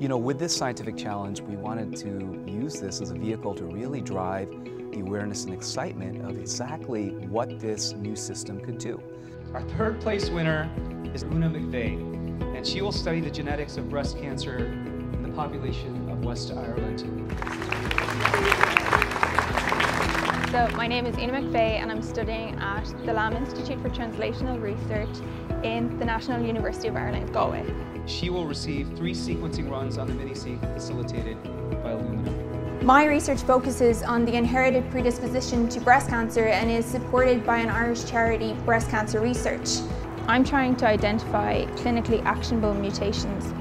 You know, with this scientific challenge, we wanted to use this as a vehicle to really drive the awareness and excitement of exactly what this new system could do. Our third place winner is Una McVeigh, and she will study the genetics of breast cancer in the population of West Ireland. So my name is Una McVeigh and I'm studying at the Lambe Institute for Translational Research in the National University of Ireland, Galway. She will receive three sequencing runs on the MiniSeq facilitated by Illumina. My research focuses on the inherited predisposition to breast cancer and is supported by an Irish charity, Breast Cancer Research. I'm trying to identify clinically actionable mutations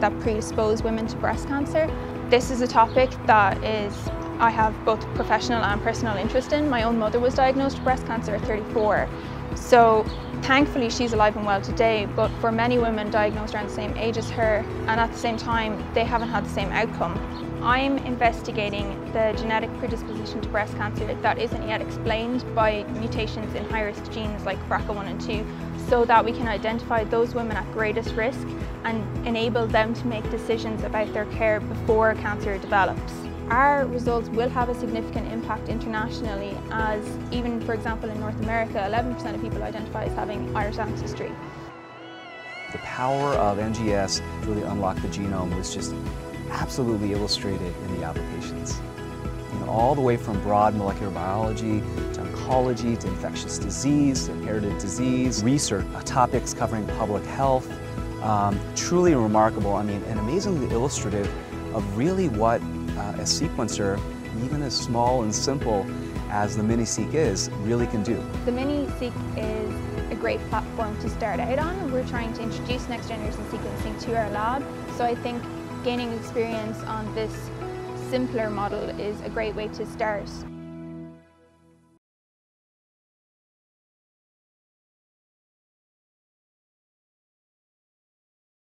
that predispose women to breast cancer. This is a topic that is I have both professional and personal interest in. My own mother was diagnosed with breast cancer at 34. So thankfully she's alive and well today, but for many women diagnosed around the same age as her and at the same time, they haven't had the same outcome. I'm investigating the genetic predisposition to breast cancer that isn't yet explained by mutations in high-risk genes like BRCA1 and 2 so that we can identify those women at greatest risk and enable them to make decisions about their care before cancer develops. Our results will have a significant impact internationally as even, for example, in North America, 11% of people identify as having Irish ancestry. The power of NGS to really unlock the genome was just absolutely illustrated in the applications. You know, all the way from broad molecular biology to oncology to infectious disease, to inherited disease, research, uh, topics covering public health. Um, truly remarkable, I mean, and amazingly illustrative of really what Uh, a sequencer, even as small and simple as the MiniSeq is, really can do. The MiniSeq is a great platform to start out on. We're trying to introduce next generation sequencing to our lab, so I think gaining experience on this simpler model is a great way to start.